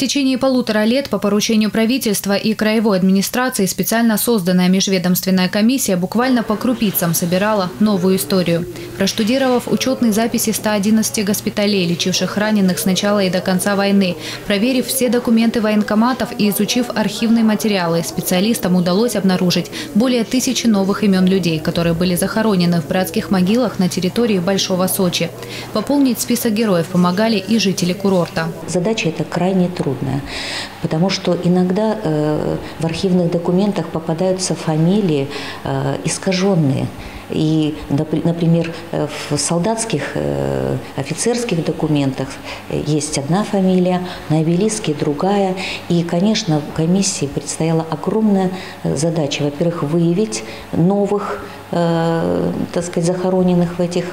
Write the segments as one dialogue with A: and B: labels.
A: течение полутора лет по поручению правительства и краевой администрации специально созданная межведомственная комиссия буквально по крупицам собирала новую историю. Проштудировав учетные записи 111 госпиталей, лечивших раненых с начала и до конца войны, проверив все документы военкоматов и изучив архивные материалы, специалистам удалось обнаружить более тысячи новых имен людей, которые были захоронены в братских могилах на территории Большого Сочи. Пополнить список героев помогали и жители курорта.
B: Задача эта крайне трудная, потому что иногда э, в архивных документах попадаются фамилии э, искаженные. И, например, в солдатских э, офицерских документах есть одна фамилия, на обелиске другая. И, конечно, комиссии предстояла огромная задача, во-первых, выявить новых, э, так сказать, захороненных в этих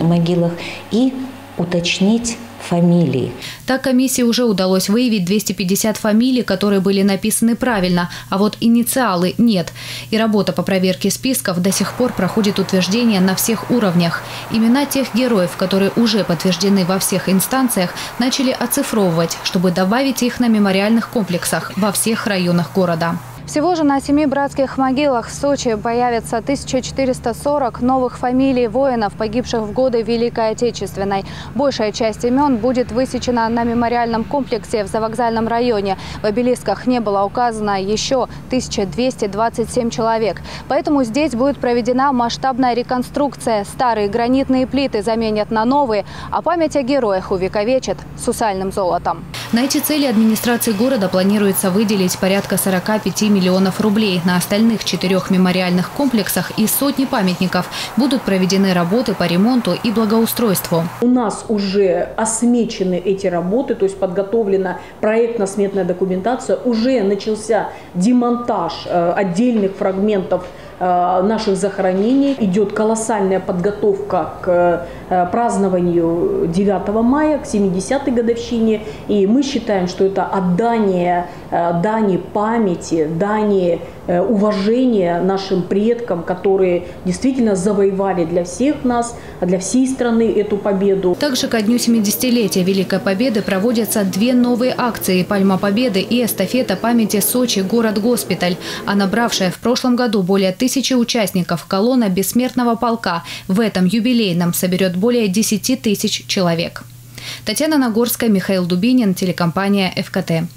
B: могилах и уточнить фамилии.
A: Так комиссии уже удалось выявить 250 фамилий, которые были написаны правильно, а вот инициалы нет. И работа по проверке списков до сих пор проходит утверждение на всех уровнях. Имена тех героев, которые уже подтверждены во всех инстанциях, начали оцифровывать, чтобы добавить их на мемориальных комплексах во всех районах города.
C: Всего же на семи братских могилах в Сочи появится 1440 новых фамилий воинов, погибших в годы Великой Отечественной. Большая часть имен будет высечена на мемориальном комплексе в Завокзальном районе. В обелисках не было указано еще 1227 человек. Поэтому здесь будет проведена масштабная реконструкция. Старые гранитные плиты заменят на новые, а память о героях увековечат сусальным золотом.
A: На эти цели администрации города планируется выделить порядка 45 миллионов рублей. На остальных четырех мемориальных комплексах и сотни памятников будут проведены работы по ремонту и благоустройству.
D: У нас уже осмечены эти работы, то есть подготовлена проектно-сметная документация, уже начался демонтаж э, отдельных фрагментов наших захоронений. Идет колоссальная подготовка к э, празднованию 9 мая, к 70-й годовщине. И мы считаем, что это отдание э, дани памяти, дани уважения нашим предкам, которые действительно завоевали для всех нас, для всей страны эту победу.
A: Также ко дню 70-летия Великой Победы проводятся две новые акции «Пальма Победы» и эстафета памяти Сочи «Город-госпиталь». А набравшая в прошлом году более тысячи участников колонна бессмертного полка в этом юбилейном соберет более 10 тысяч человек. Татьяна Нагорская, Михаил Дубинин, телекомпания «ФКТ».